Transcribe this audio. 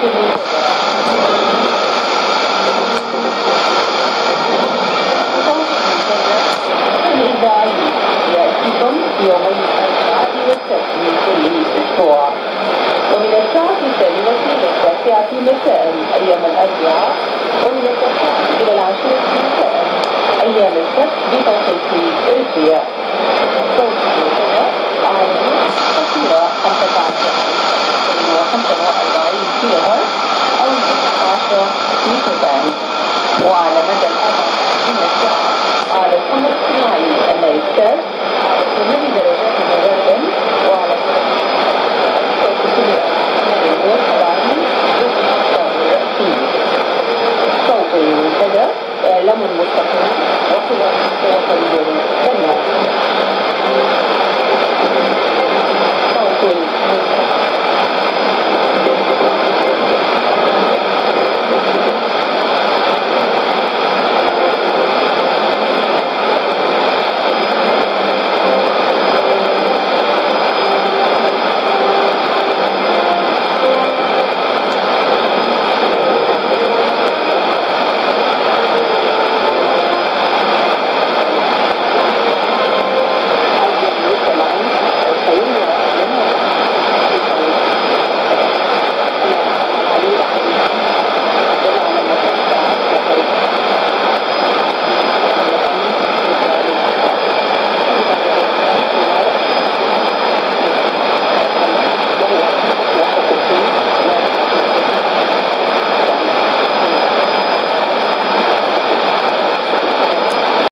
都是一个人，自己的，也主动提供一些，一些设施，一些力，一些托。我们家长是觉得说，孩子没事，哎呀，没事啊，我们也不去跟老师说。哎呀，没事，你到时候去，没事。الأستاذ المستقبل